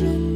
着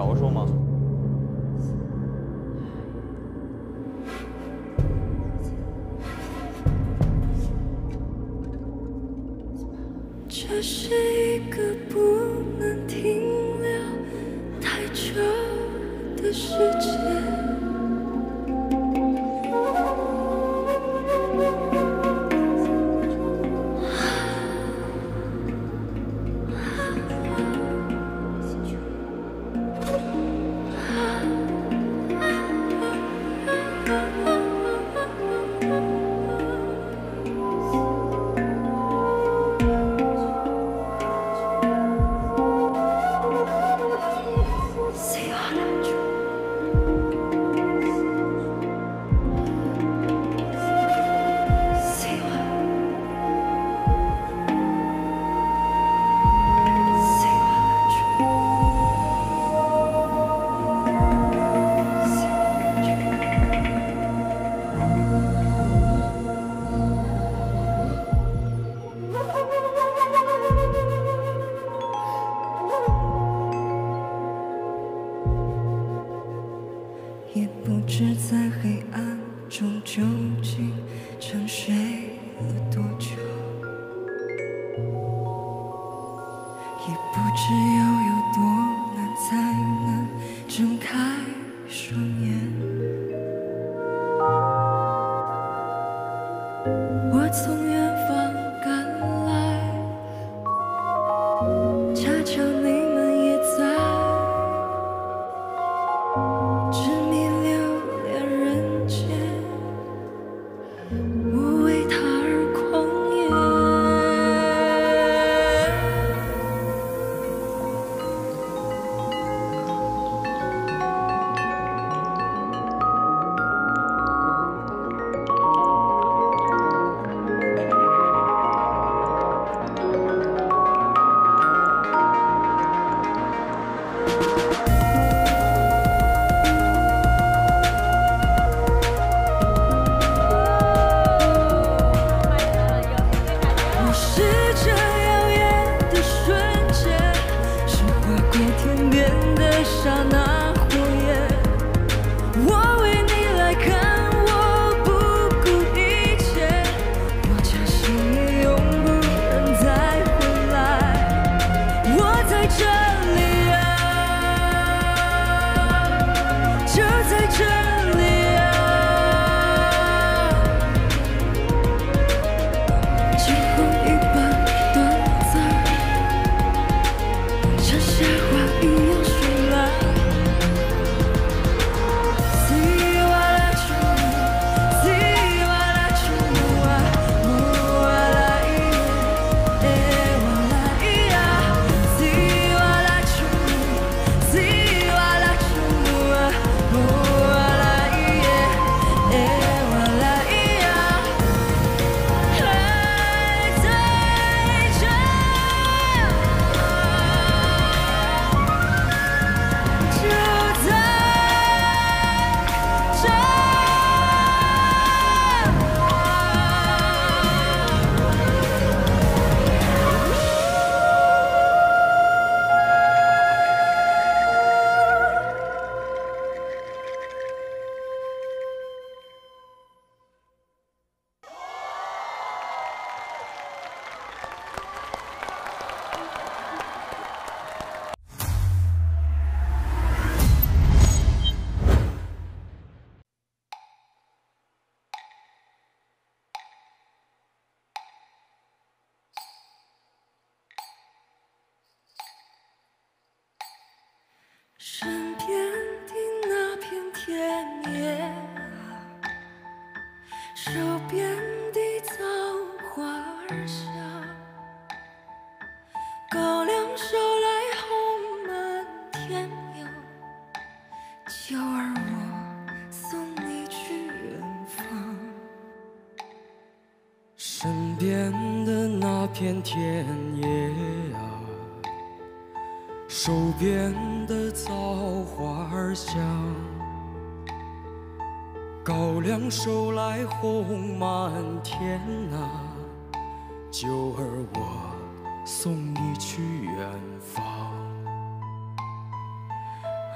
小说吗？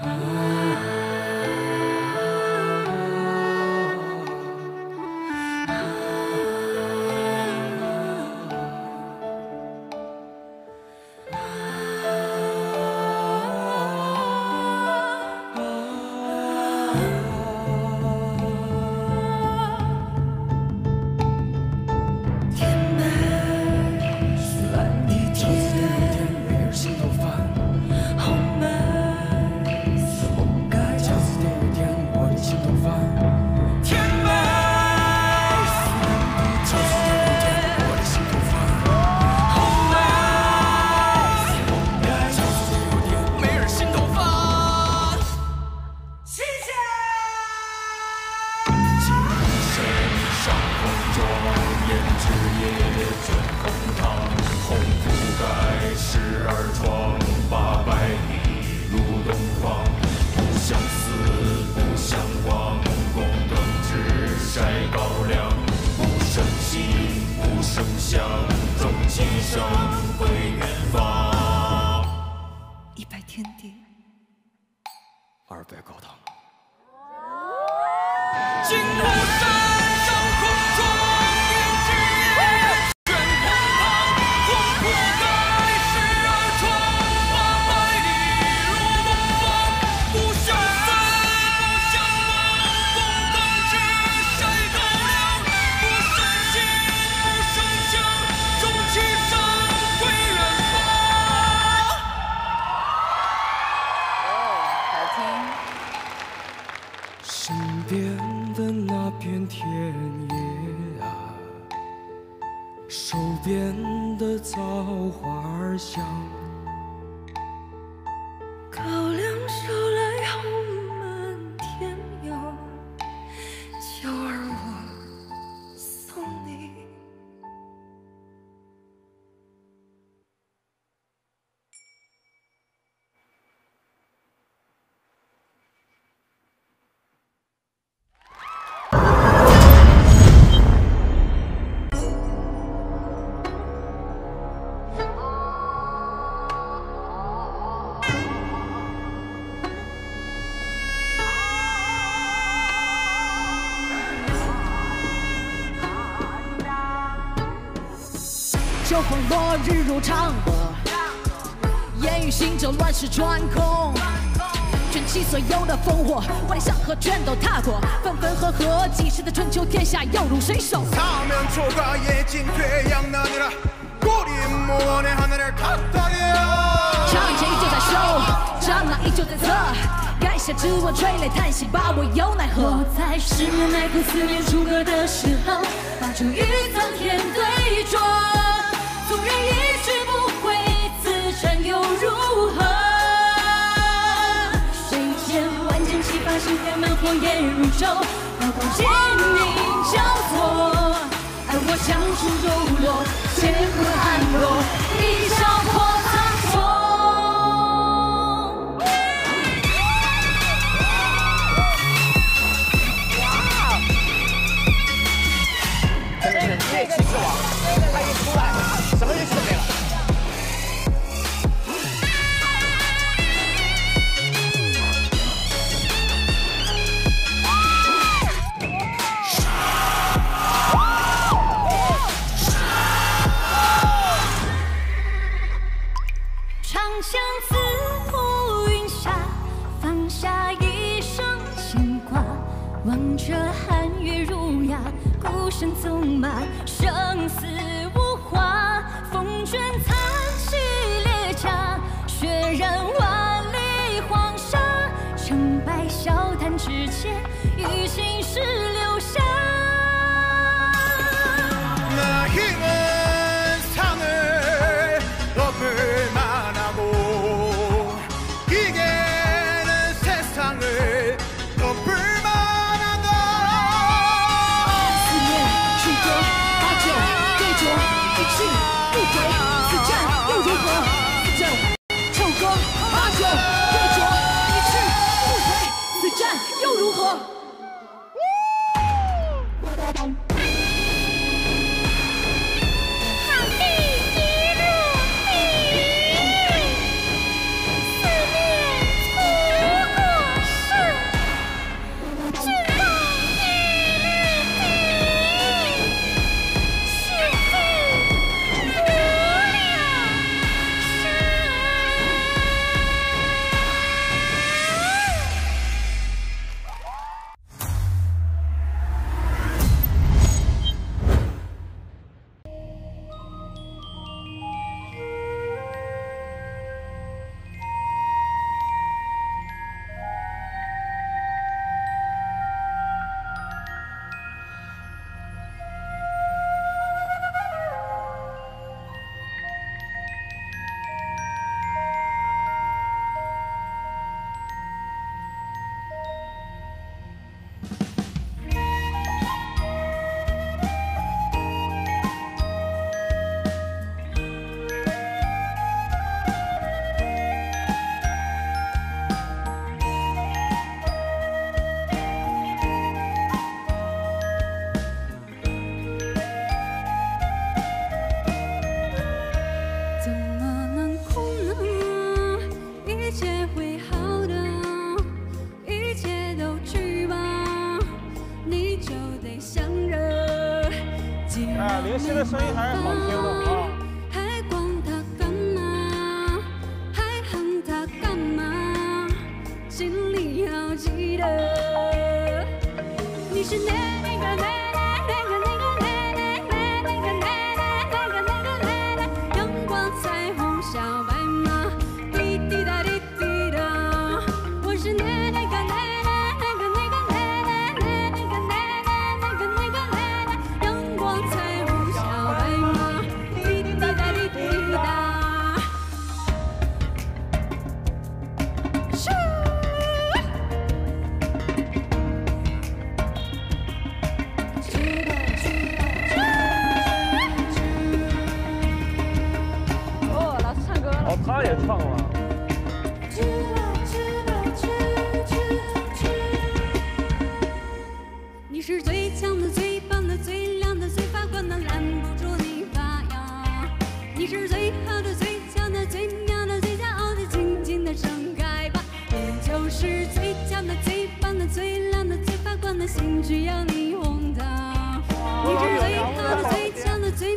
乡，秋风落日如长河烟雨行舟乱石穿空卷起所有的烽火万里山河全都踏过分分合合几世的春秋天下又入谁手？他们长剑依就在手战马依旧在侧盖下之我垂泪叹息把我又奈何？我在十年埋伏思念楚歌的时候把酒与苍天对酌纵然一去不回，此战又如何？谁见万箭齐发，心开满火夜如昼，刀光剑影交错。而我将出柔弱，乾坤暗落，一笑的心只要你哄她你最好的最俏的最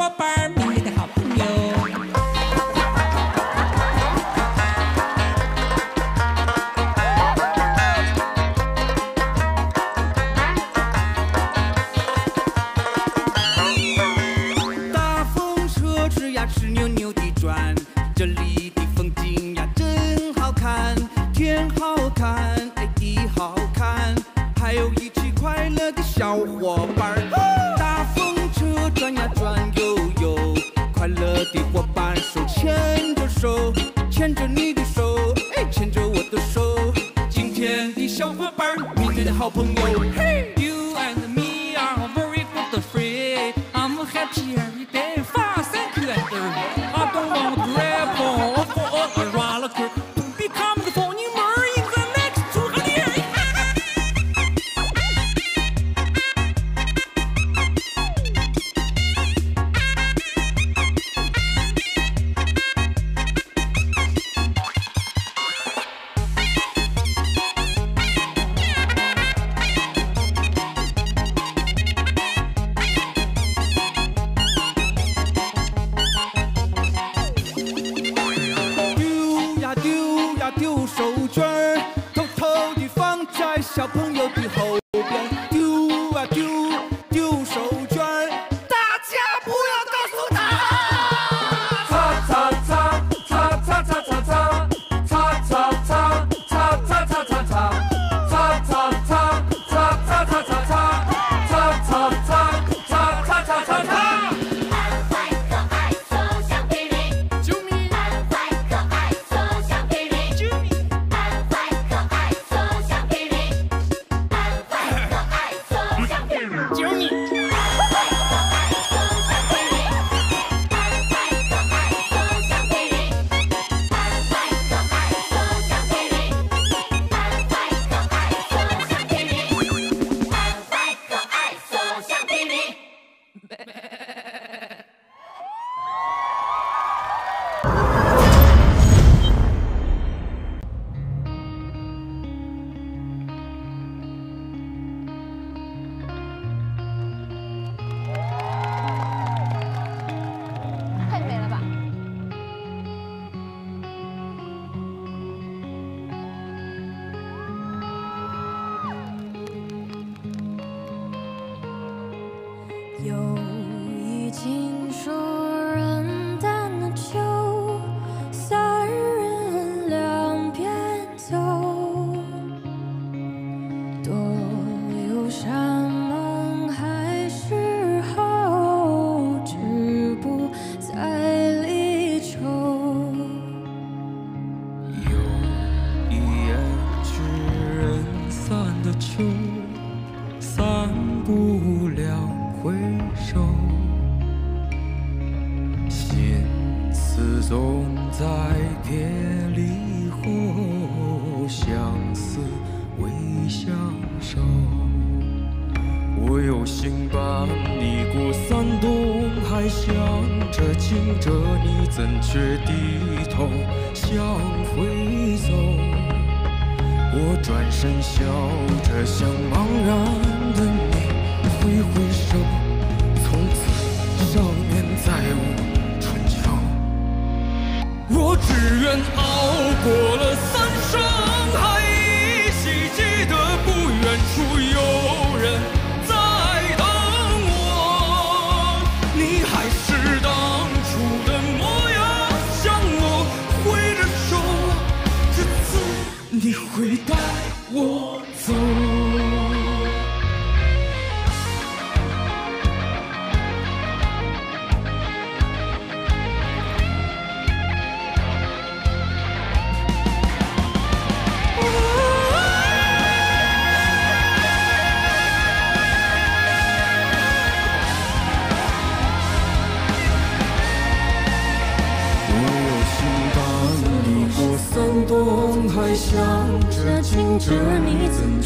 ว่าป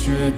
你，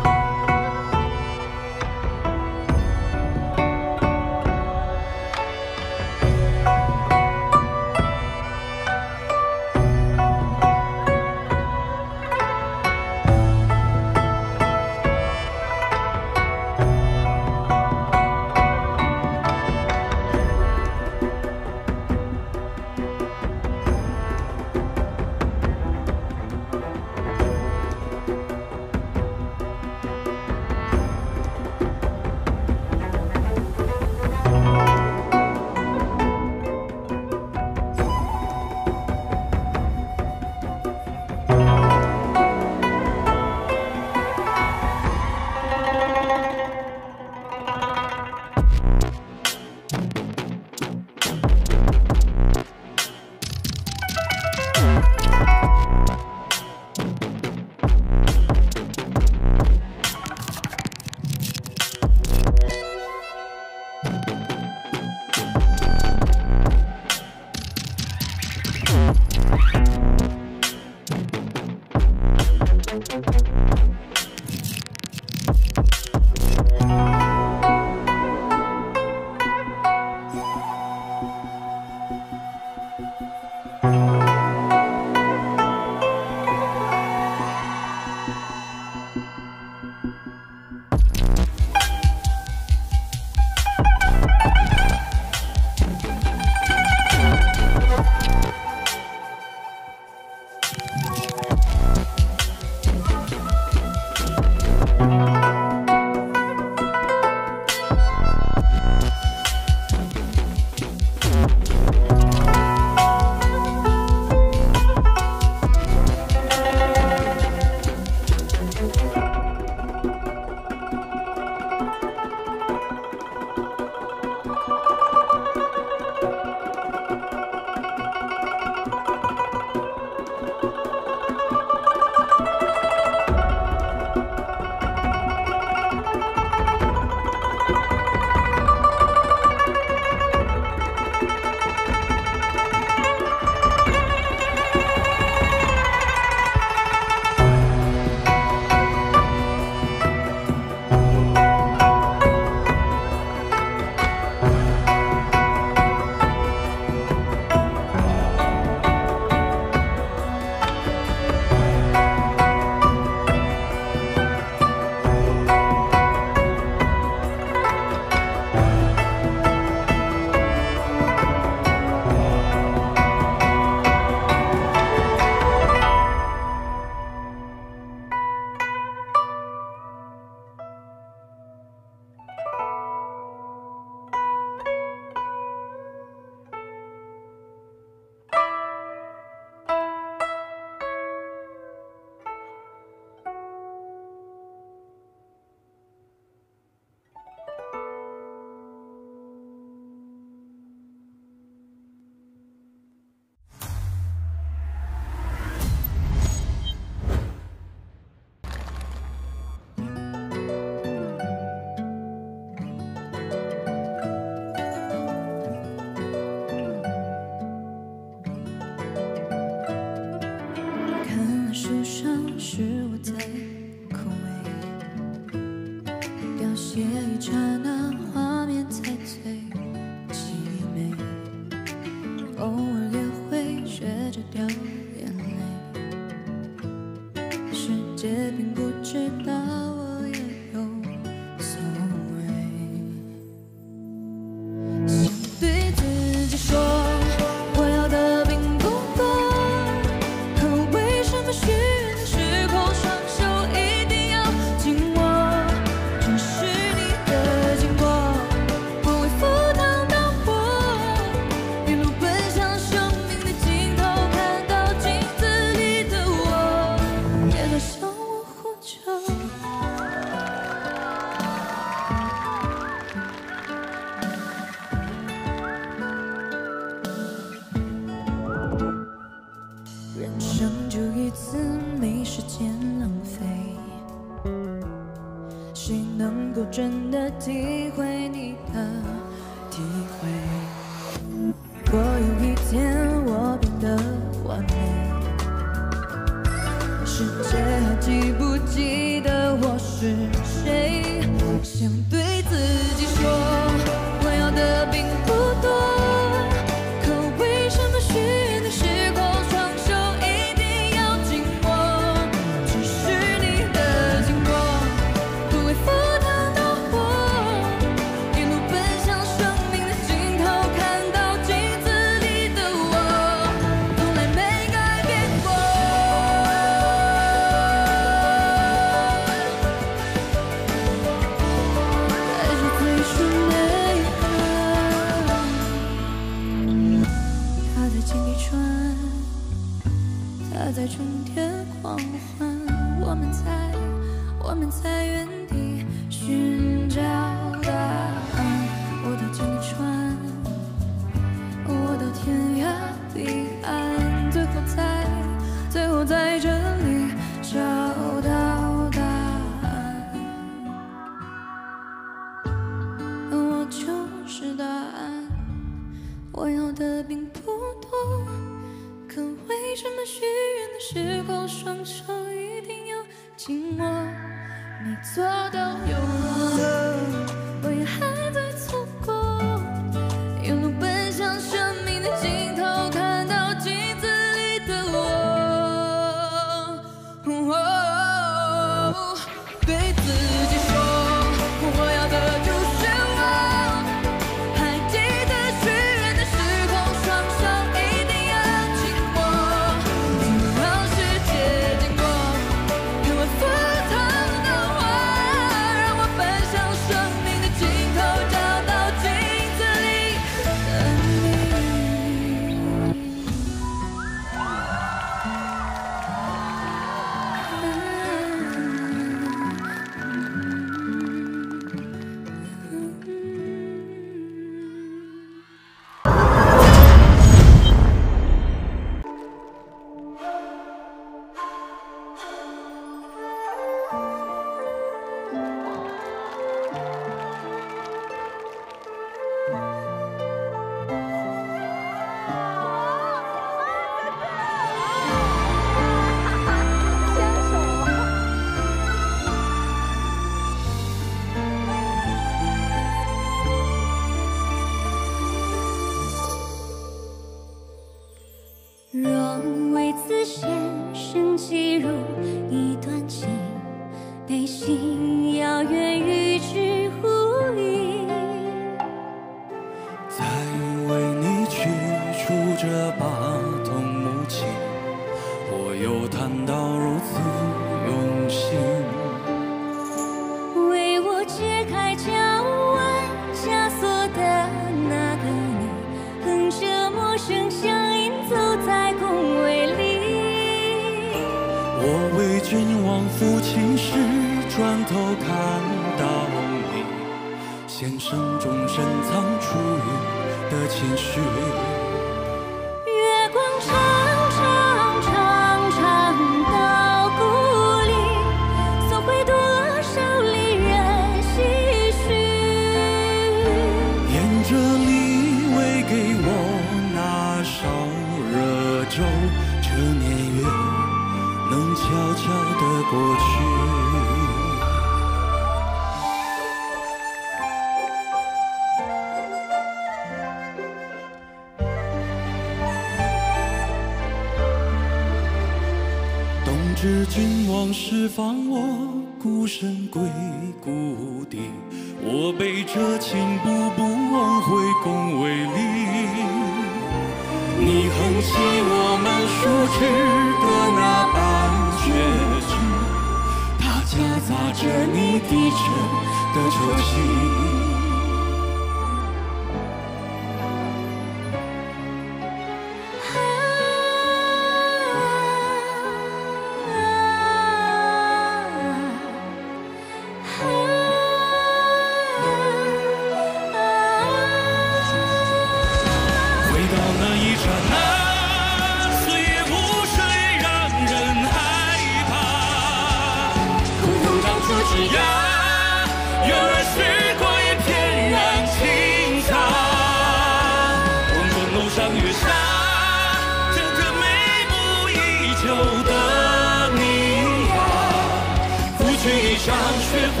雪花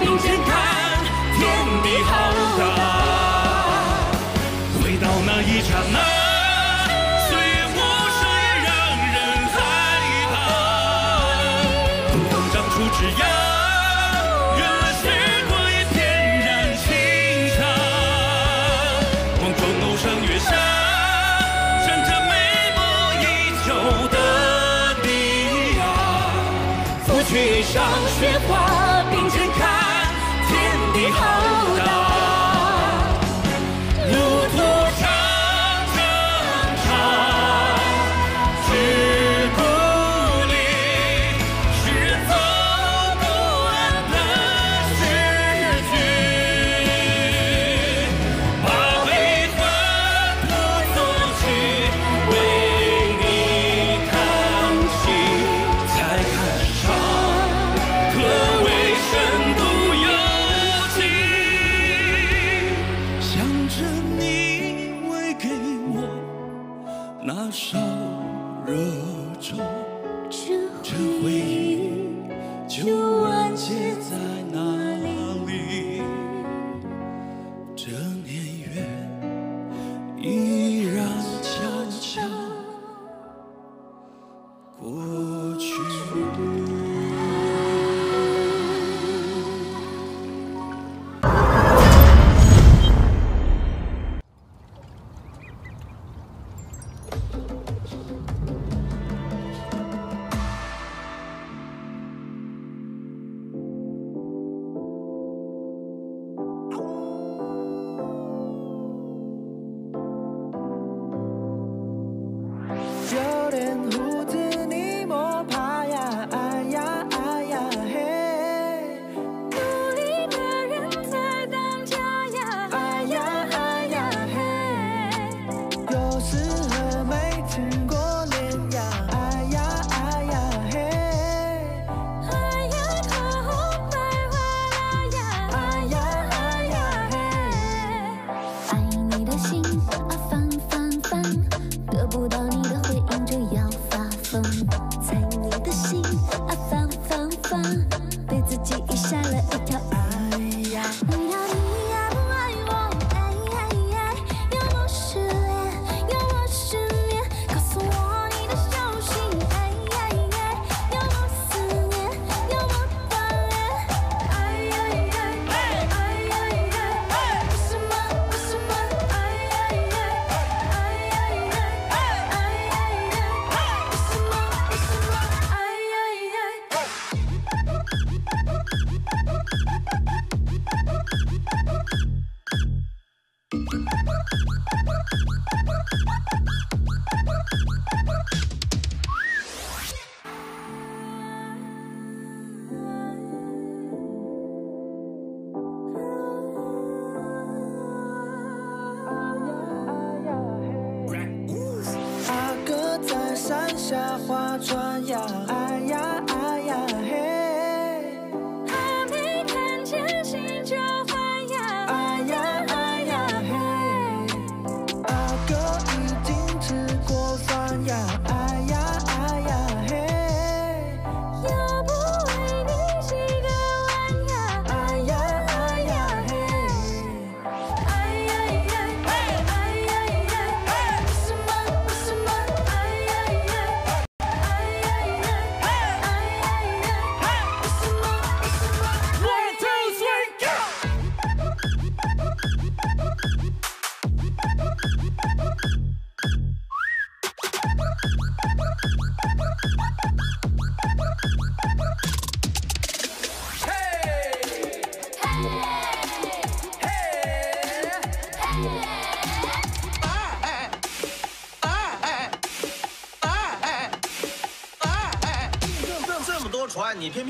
并肩看天地浩大回到那一刹那岁月无声也让人害怕不服长出枝桠原来时光也翩然清茶梦中楼上月下枕着眉目依旧的你啊。拂去衣上雪花睁开。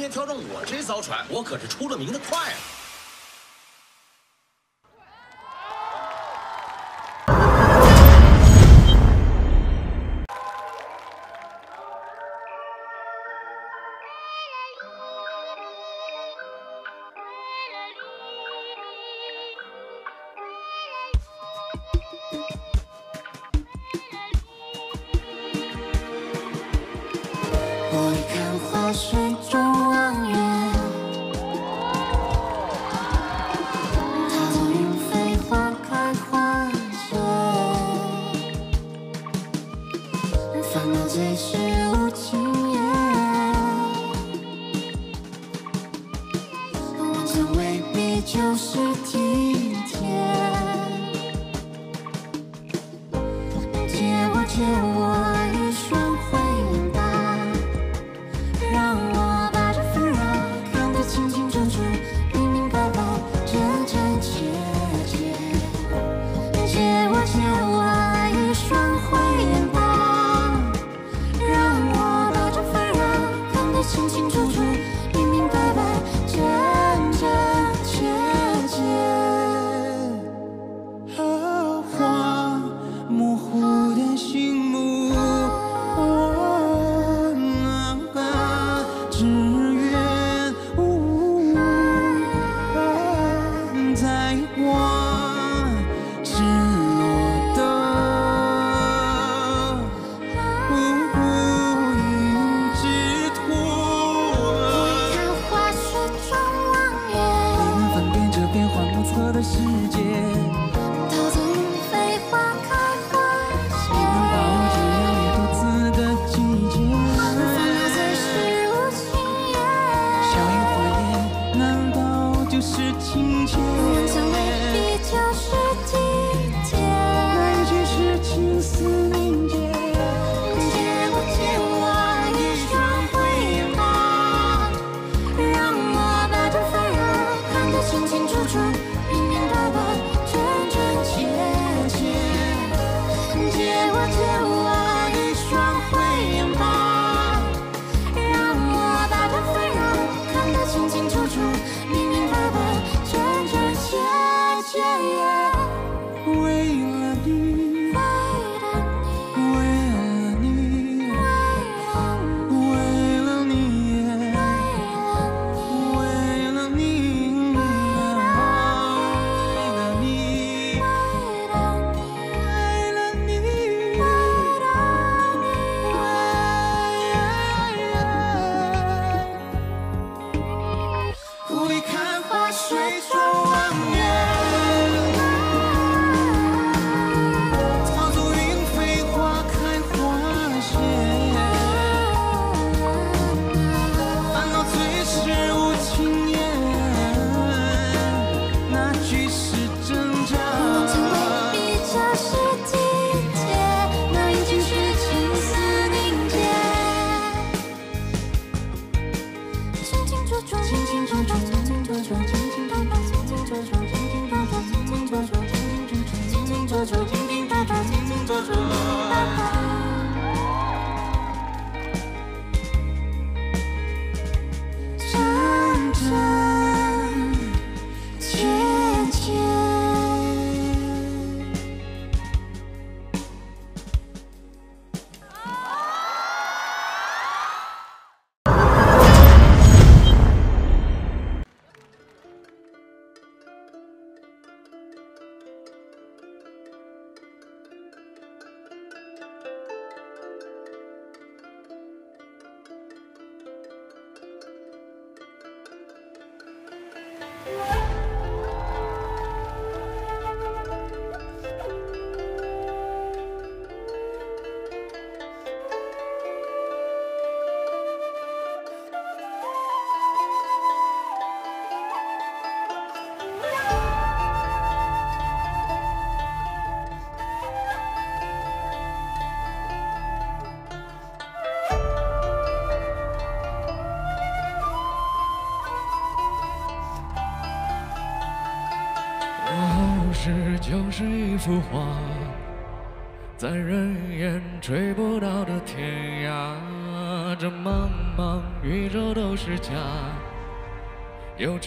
挑中我这艘船我可是出了名的快啊。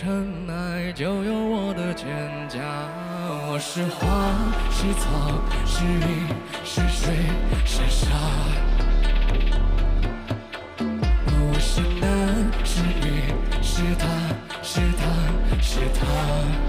尘埃就有我的蒹葭我是花是草是云是水是沙。我是男是女是他是他是她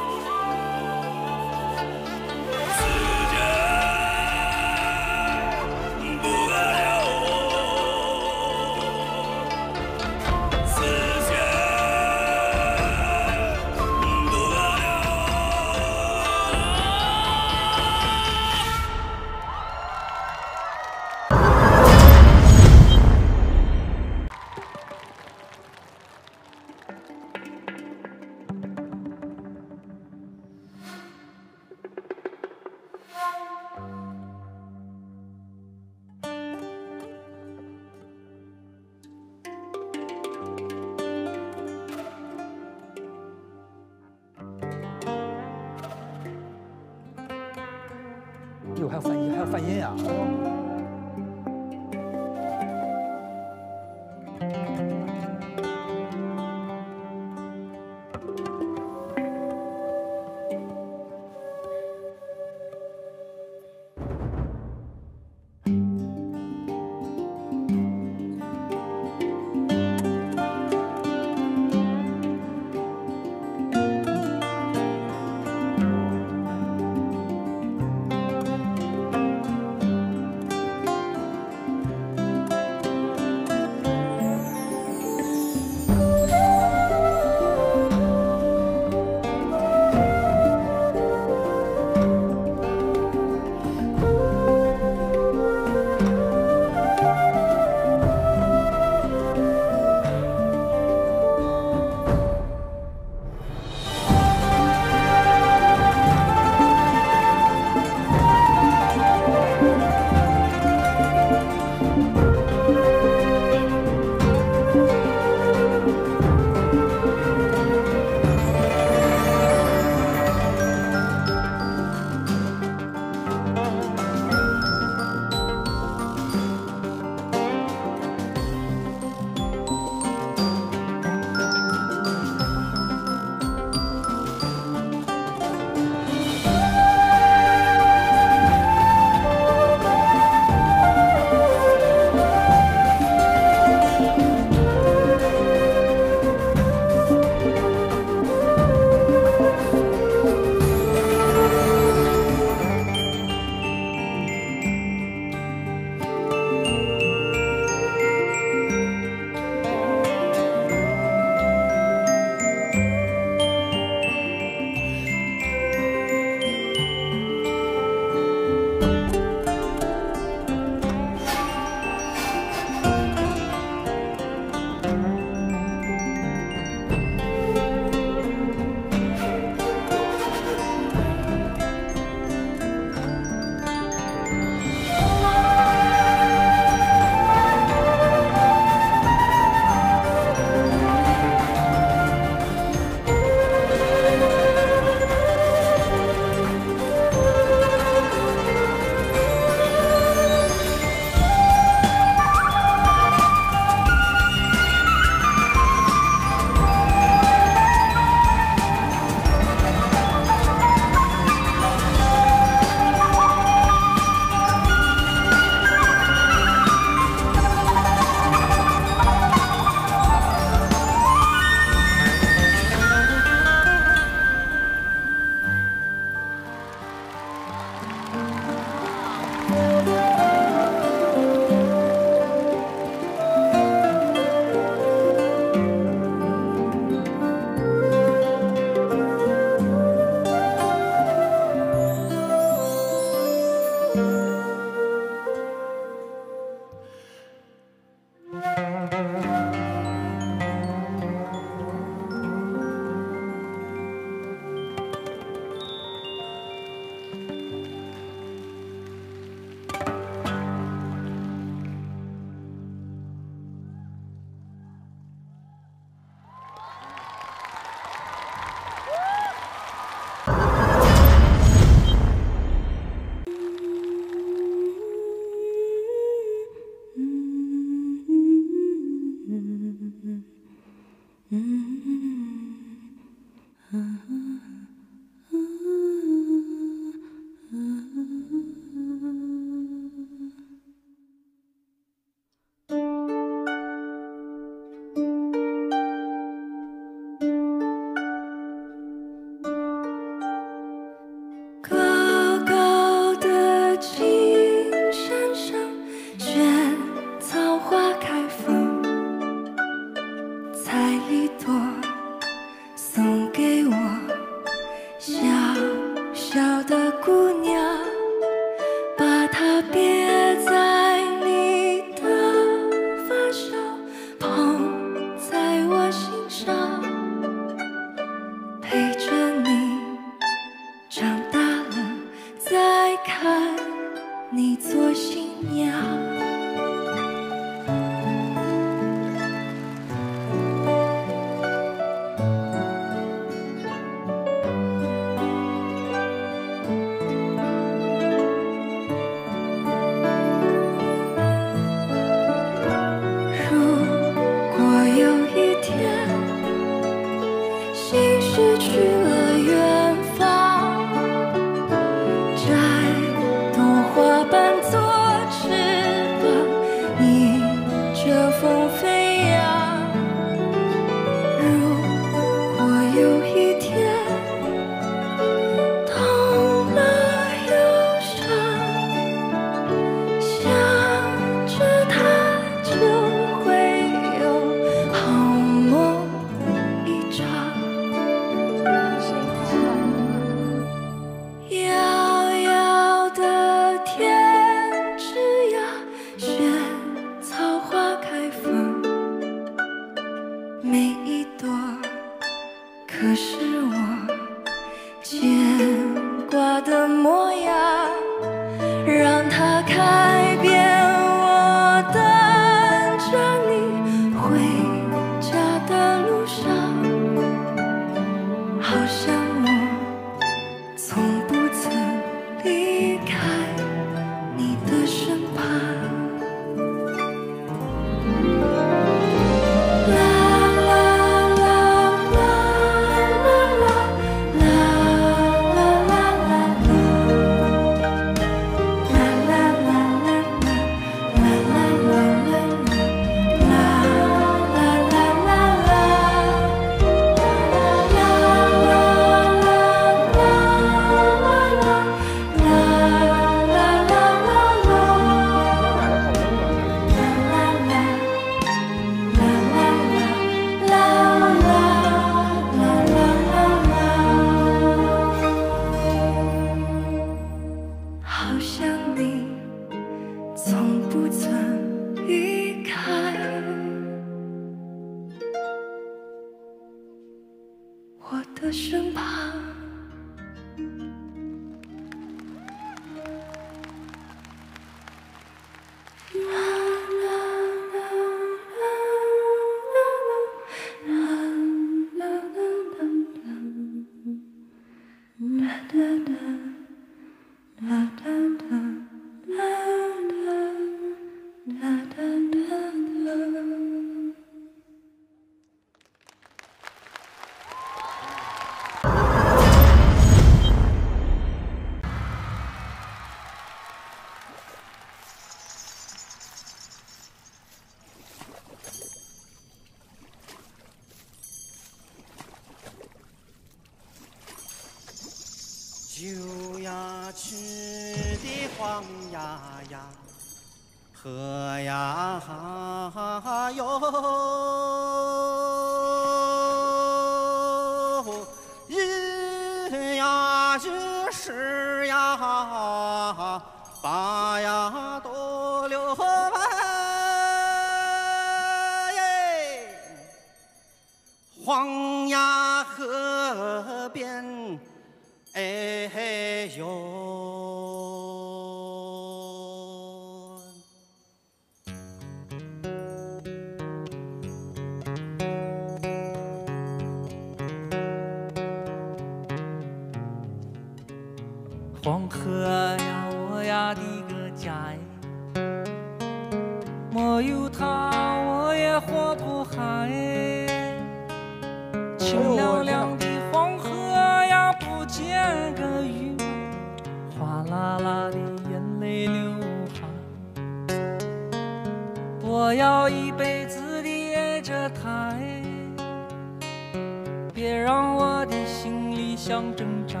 想挣扎。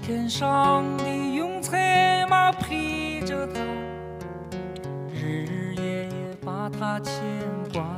天上的云彩嘛陪着他日日夜夜把他牵挂。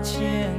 Trên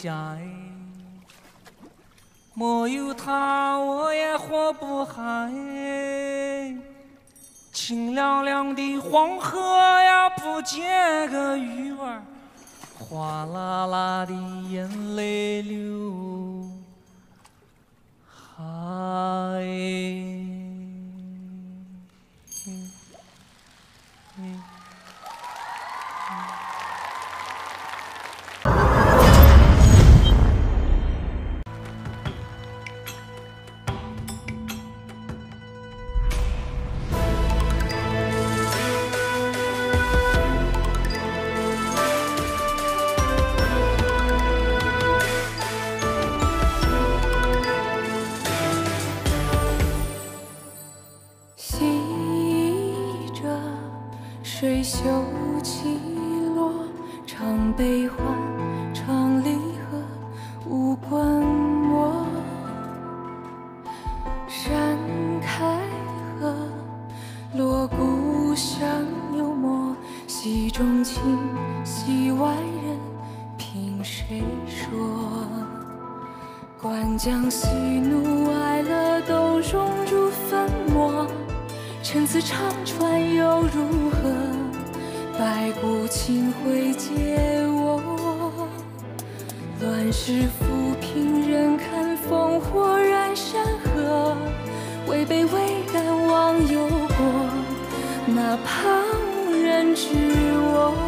家哎没有他我也活不嗨。清凉凉的黄河呀不见个鱼儿哗啦啦的眼泪流。嗨。休起落，唱悲欢，唱离合，无关我。扇开合，锣鼓响又默，戏中情，戏外人，凭谁说？惯将喜怒哀乐都融入粉墨，陈词唱穿又如何？白骨青灰皆我乱世浮萍忍看烽火燃山河位卑未敢忘忧国哪怕无人知我？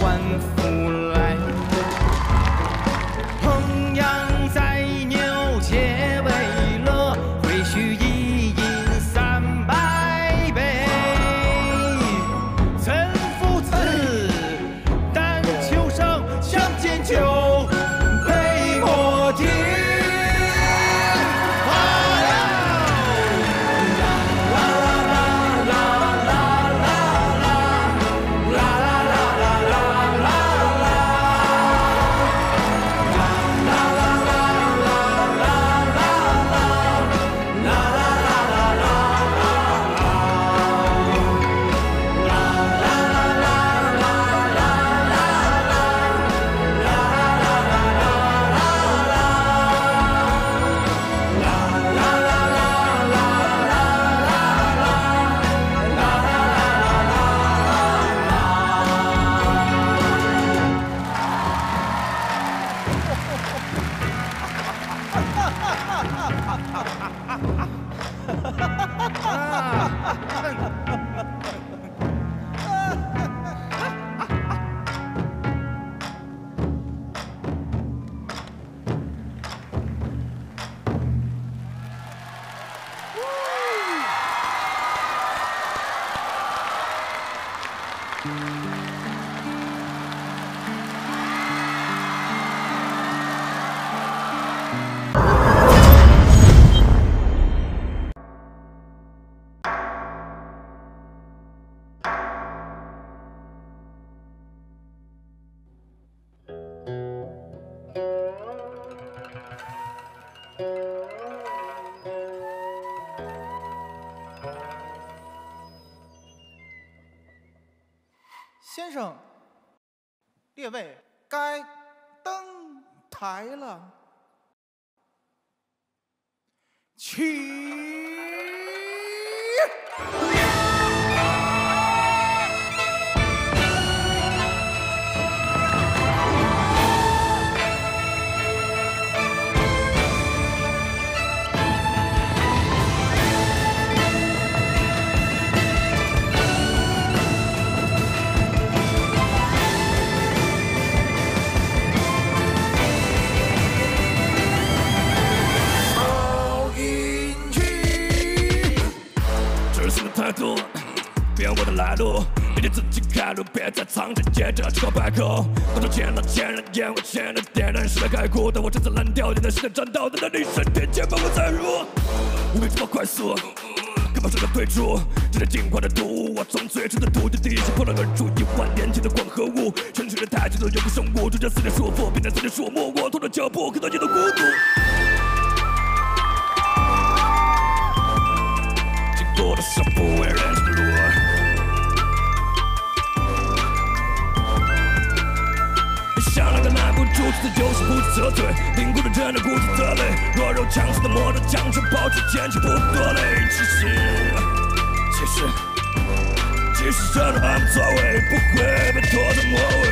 one 天自己开路，别再藏着掖着去搞百口。多少钱了，前人烟火前的点燃时代开阔，当我站在蓝调，点燃新的战道，等到你升天前把我载入，无比这么快速。干嘛舍得退出？这点进化的毒，我从最初的土地第一次破乱而出，一万年前的光合物，沉睡的太久的永不生物，逐渐思念束缚，变成思念树木，我拖着脚步，看到你的孤独。经过多少不为人知的路。的游戏不知撤退，凝固的真的固执的泪，弱肉强食的磨得强撑保持坚持不多累。其实，其实，其实真的很无所谓，不会被拖在末尾。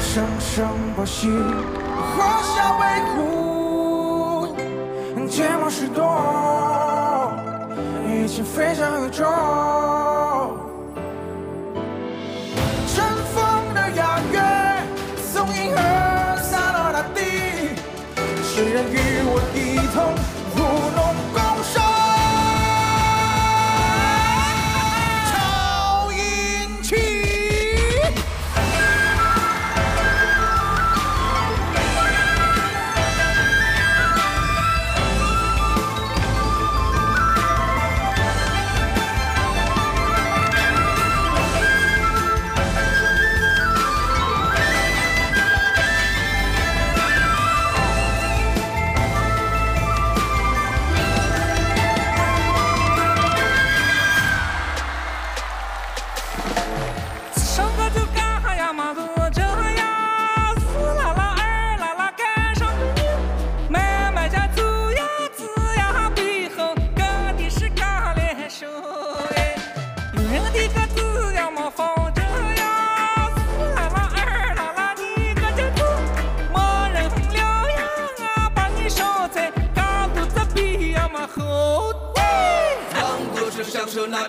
生生不息，华夏为虎，睫毛是朵，一起飞向宇宙。一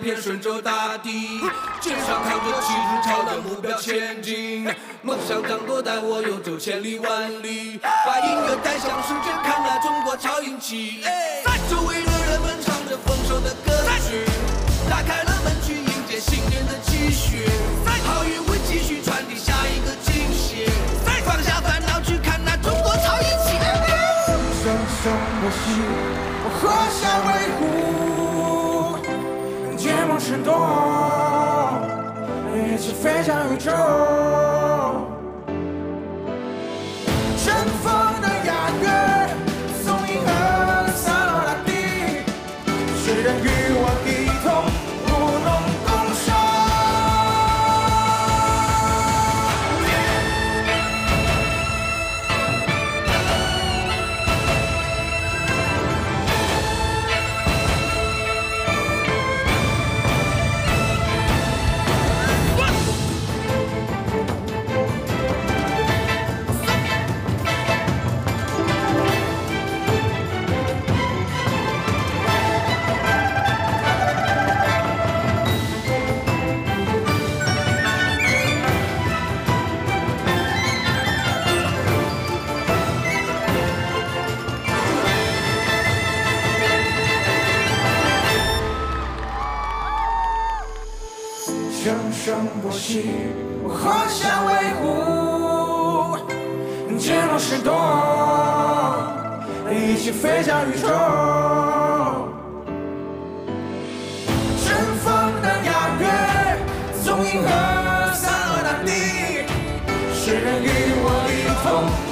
那片顺州大地，肩上扛着旗帜，朝着目标前进。梦想掌舵，带我游走千里万里，把音乐带向世界，看那中国超英气。周围的人们唱着丰收的歌曲，打开了门去迎接新年的期许。好运会继续传递下一个惊喜，放下烦恼去看睫毛是朵，一起飞向宇宙。息，我何想维护？寂寞是冬，一起飞向宇宙。春风的雅乐，从银河散落大地，诗人与我一同。